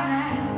Walking